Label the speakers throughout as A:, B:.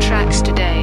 A: tracks today.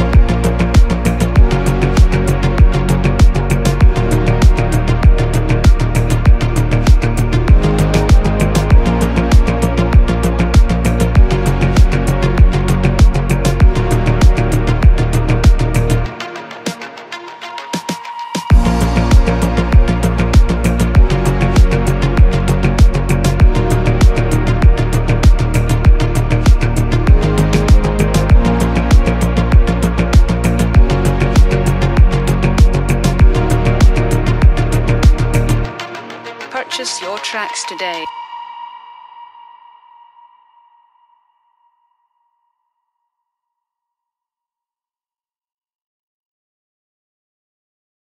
A: Your tracks today.